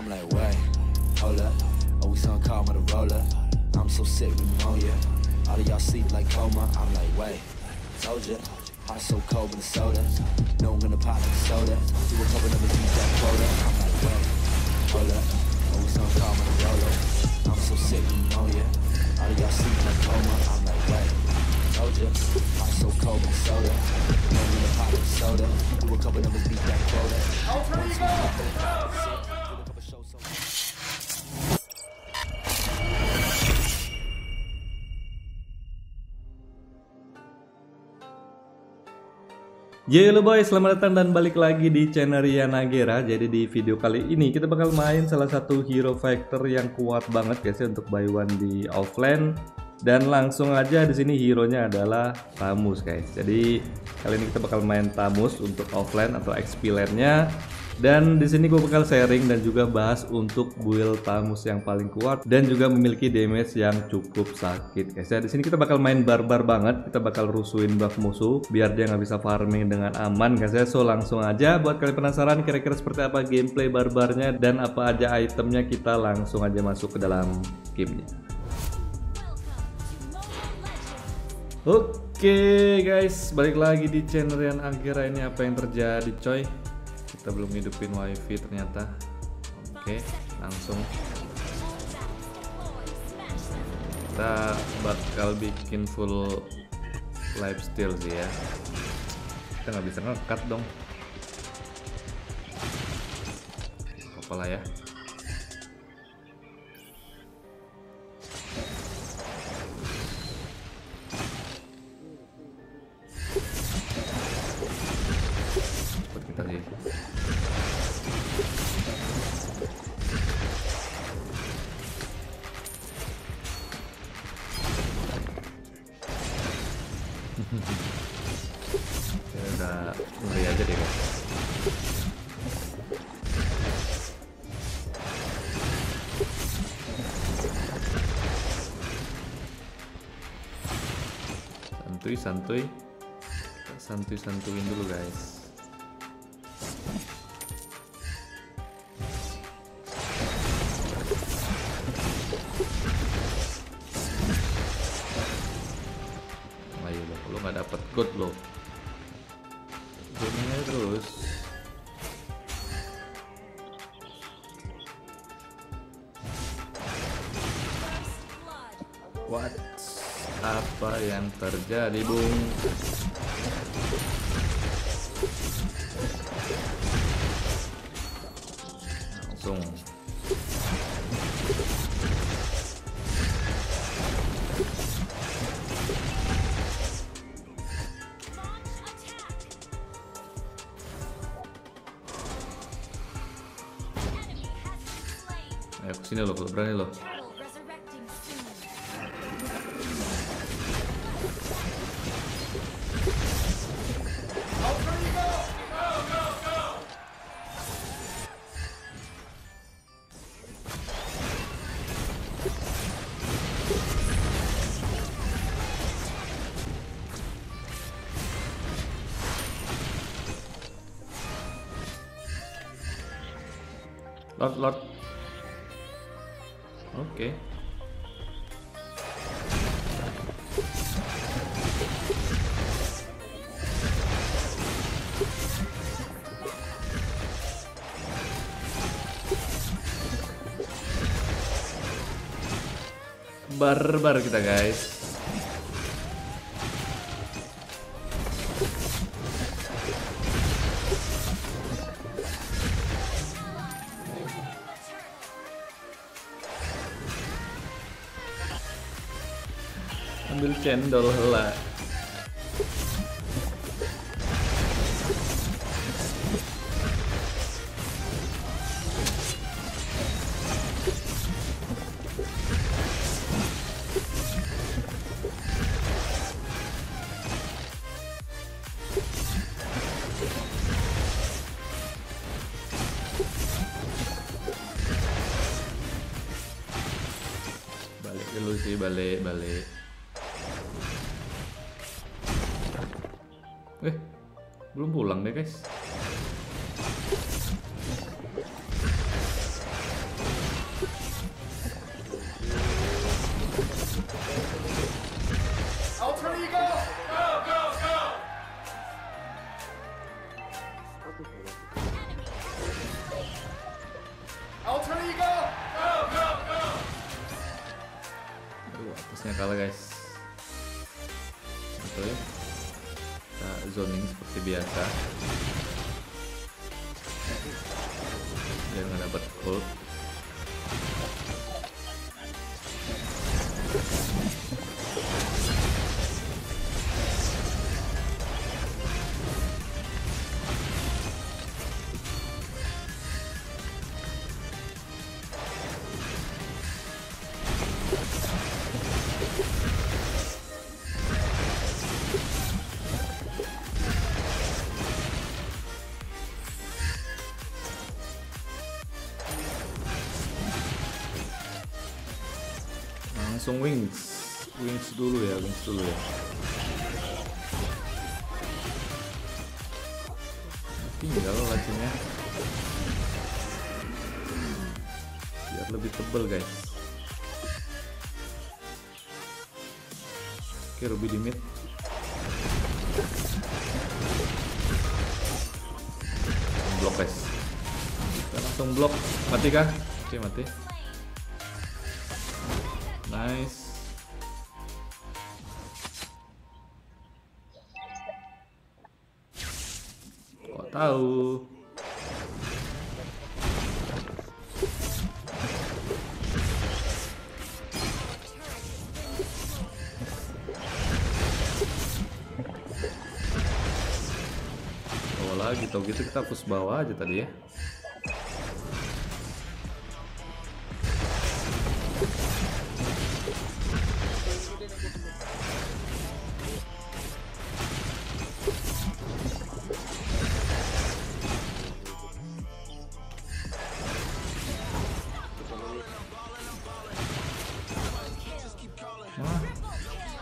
I'm like, wait, hold up. Oh, we some call me the roller. I'm so sick with pneumonia. All of y'all sleep like coma. I'm like, wait, told ya. Heart so cold with the soda. No one gonna pop a soda. Do a couple numbers, beat that quota. I'm like, wait, hold up. Oh, we some call me the roller. I'm so sick with pneumonia. All of y'all sleep like coma. Yo boys, selamat datang dan balik lagi di channel Rian Agera. Jadi di video kali ini kita bakal main salah satu hero fighter yang kuat banget guys ya untuk buy one di offline. Dan langsung aja di sini hero-nya adalah Tamus guys. Jadi kali ini kita bakal main Tamus untuk offline atau XP lane-nya. Dan di sini gue bakal sharing dan juga bahas untuk build Tamus yang paling kuat dan juga memiliki damage yang cukup sakit guys ya. Di sini kita bakal main barbar banget, kita bakal rusuhin buff musuh biar dia nggak bisa farming dengan aman guys ya. So langsung aja buat kalian penasaran kira-kira seperti apa gameplay barbarnya dan apa aja itemnya kita langsung aja masuk ke dalam gamenya. Oke guys, balik lagi di channel yang Agira ini apa yang terjadi coy? Kita belum hidupin wifi ternyata. Oke, langsung kita bakal bikin full lifestyle sih ya. Kita nggak bisa ngekat dong. Apa lah ya. Ya udah ngeri aja deh guys. Santuy santuy. Santuy santuin dulu guys gold lo Gamenya terus What? Apa yang terjadi, Bung? Langsung. Zabranilo. Lot, lot. Oke. Barbar kita guys. Cendol hela. Balik dulu sih, balik, balik. Belum pulang deh guys. Zoning seperti biasa. Biar nggak dapat gold. Langsung wings. Wings dulu ya, wings dulu ya. Tinggal lacinya. Biar lebih tebel guys. Oke, Ruby di mid. Blok guys. Kita langsung blok. Mati kah? Oke, mati. Nice. Kok tahu? Bawa lagi, tau gitu kita push bawah aja tadi ya.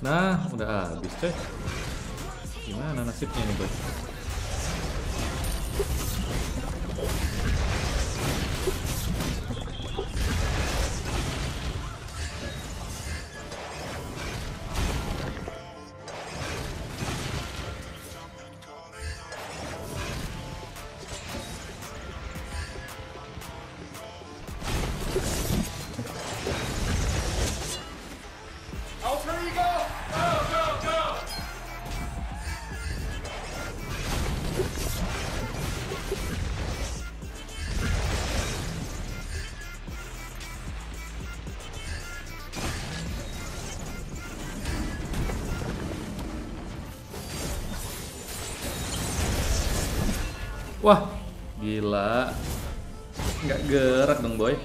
Nah udah habis coy. Gimana nasibnya nih boy? Wah, gila. Nggak gerak dong boy.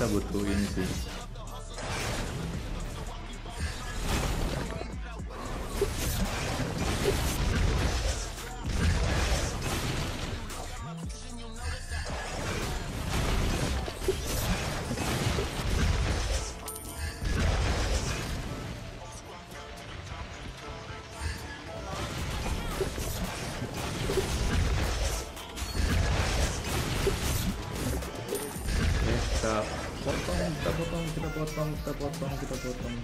Ini kita butuh ini sih. Potong, kita potong, kita potong,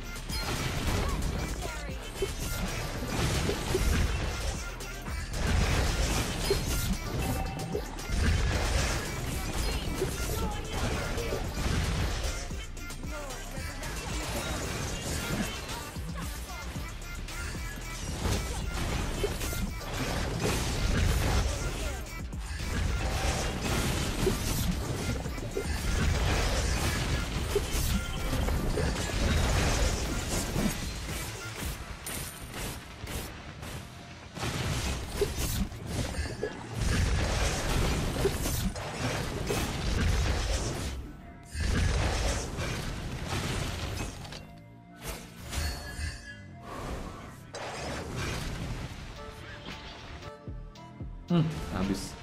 Hmm, habis.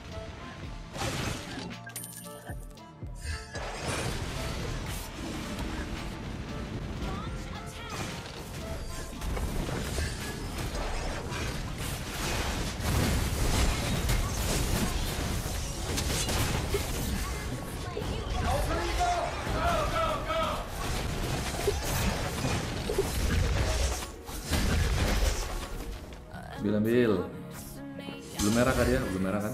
Bil ambil. Belum merah kan ya? Belum merah kan?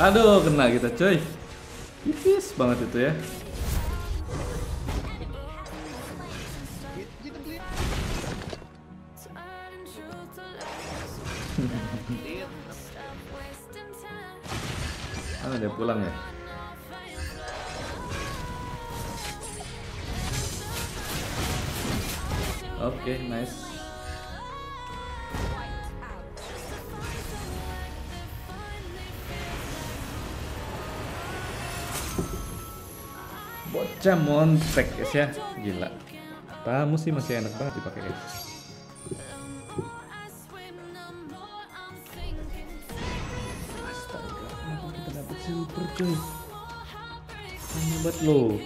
Aduh, kena kita coy. Tipis banget itu ya. Ah, dia pulang ya. Oke, nice. Bocah montek guys ya, gila. Tamu sih masih enak banget dipakai guys. Astaga, kita dapat silver cuy? Hebat loh.